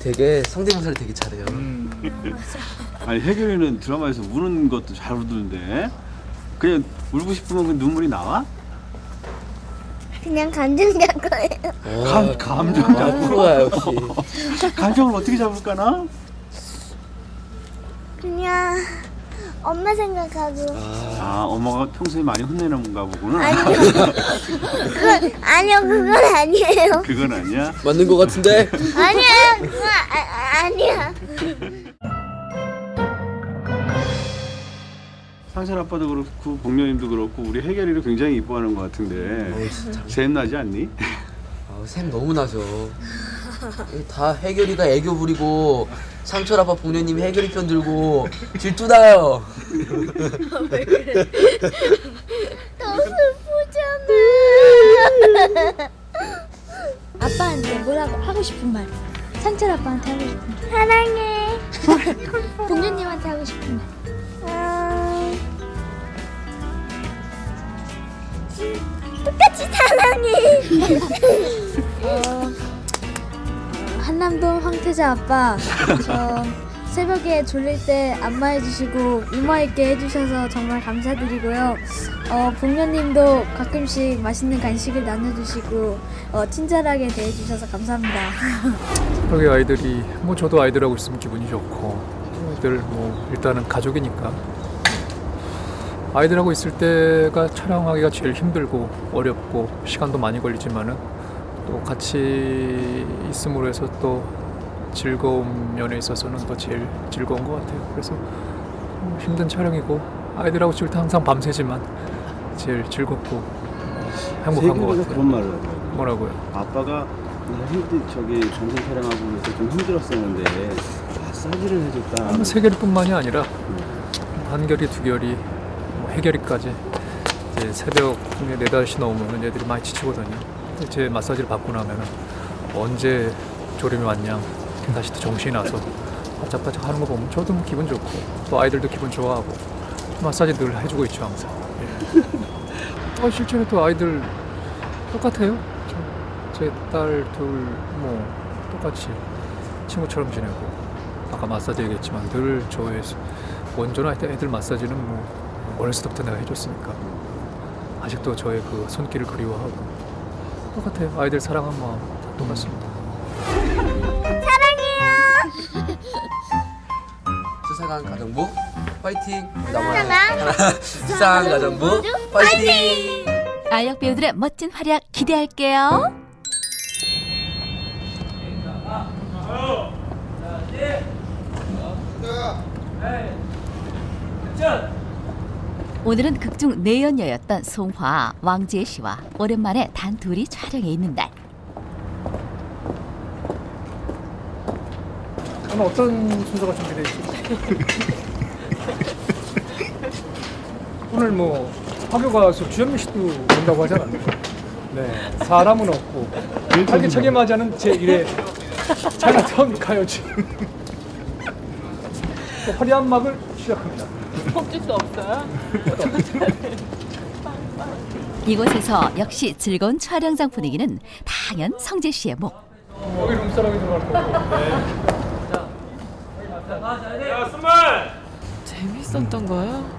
되게 성대모사를 되게 잘해요. 아니 해결이는 드라마에서 우는 것도 잘 우는데 그냥 울고 싶으면 그 눈물이 나와? 그냥 감정 잡고요. 감 감정 아, 잡고 프로야 역시. 감정을 어떻게 잡을까나? 그냥 엄마 생각하고. 아 엄마가 평소에 많이 혼내는가 보구나. 아니요. 그건 아니요 그건 아니에요. 그건 아니야. 맞는 것 같은데. 아니야 그건 아, 아, 아니야. 상철 아빠도 그렇고 복녀님도 그렇고 우리 해결이를 굉장히 이뻐하는 것 같은데 어. 샘 나지 않니? 아, 샘 너무 나죠. 다 해결이가 애교 부리고 상철 아빠 복녀님이 해결이 편 들고 질투 나요. 너무 슬프잖아. 아빠한테 뭐라고 하고 싶은 말. 상철 아빠한테 하고 싶은 말. 사랑해. 동료님한테 하고 싶은 말. 어... 똑같이 사랑해. 어, 한남동 황태자 아빠. 저 새벽에 졸릴 때 안마해주시고 이마 있게 해주셔서 정말 감사드리고요. 어, 복녀님도 가끔씩 맛있는 간식을 나눠주시고 어, 친절하게 대해주셔서 감사합니다. 여기 아이들이 뭐 저도 아이들하고 있으면 기분이 좋고 아이들 뭐 일단은 가족이니까 아이들하고 있을 때가 촬영하기가 제일 힘들고 어렵고 시간도 많이 걸리지만은 또 같이 있음으로 해서 또 즐거운 면에 있어서는 또 제일 즐거운 것 같아요. 그래서 뭐 힘든 촬영이고 아이들하고 찍을 때 항상 밤새지만 제일 즐겁고 어, 행복한 것 같아요. 그런 말을. 뭐라고요? 아빠가 힘들 저기 전선 촬영하고 그래서 좀 힘들었었는데 마사지를 해줬다. 뭐 세결이뿐만이 아니라 한결이, 두결이, 뭐 해결이까지 새벽 네 다시 넘으면 애들이 많이 지치거든요. 제 마사지를 받고 나면은 언제 졸음이 왔냐 다시 또 정신이 나서 바짝바짝 하는 거 보면 저도 뭐 기분 좋고 또 아이들도 기분 좋아하고 마사지 늘 해주고 있죠 항상. 예. 어, 실제로 또 아이들 똑같아요. 제 딸 둘 뭐 똑같이 친구처럼 지내고 아까 마사지 얘기했지만 늘 저의 원조나 애들 마사지는 뭐 어렸을 때부터 내가 해줬으니까 아직도 저의 그 손길을 그리워하고 똑같아요. 아이들 사랑한 마음 다 똑같습니다. 수상한 가정부 파이팅. 수상한 수상한 가정부 파이팅. 알력 배우들의 멋진 활약 기대할게요. 오늘은 극중 내연녀였던 송화, 왕지혜 씨와 오랜만에 단 둘이 촬영에 있는 날. 오늘 어떤 순서가 준비되어 있지? 오늘 뭐 학교 가서 주현미 씨도 온다고 하지 않았나요? 네 사람은 없고 활기차게 맞이하는 제1회 차이나타운 가요제 또 화려한 막을 시작합니다 이곳에서 역시 즐거운 촬영장 분위기는 당연 성재 씨의 목. 여기 룸사랑이 들어갈 거고 재밌었던 거요?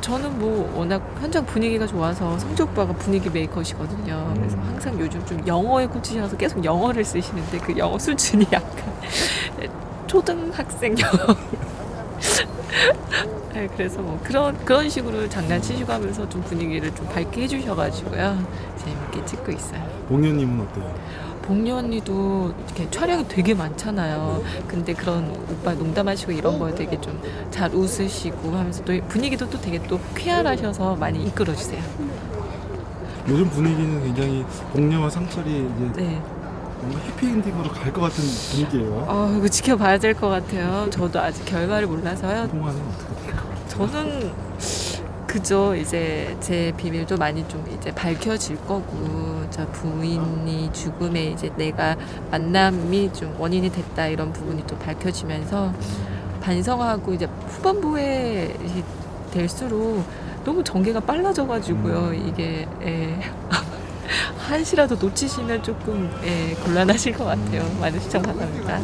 저는 뭐 워낙 현장 분위기가 좋아서 성재 오빠가 분위기 메이커시거든요. 그래서 항상 요즘 좀 영어에 꽂히셔서 계속 영어를 쓰시는데 그 영어 수준이 약간 초등학생 영어. 네, 그래서 뭐 그런 그런 식으로 장난치시고 하면서 좀 분위기를 좀 밝게 해주셔가지고요 재밌게 찍고 있어요. 공연님은 어때요? 복리 언니도 이렇게 촬영이 되게 많잖아요. 근데 그런 오빠 농담하시고 이런 거에 되게 좀 잘 웃으시고 하면서 또 분위기도 또 되게 또 쾌활하셔서 많이 이끌어주세요. 요즘 분위기는 굉장히 공녀와 상철이 이제 네. 뭔가 해피엔딩으로 갈 것 같은 분위기예요. 어, 이거 지켜봐야 될 것 같아요. 저도 아직 결말을 몰라서요. 통화는 어떻게 될까요? 저는 그죠 이제 제 비밀도 많이 좀 이제 밝혀질 거고 저 부인이 죽음에 이제 내가 만남이 좀 원인이 됐다 이런 부분이 또 밝혀지면서 반성하고 이제 후반부에 이- 될수록 너무 전개가 빨라져가지고요 이게 예. 한시라도 놓치시면 조금 예, 곤란하실 것 같아요. 많은 시청 바랍니다.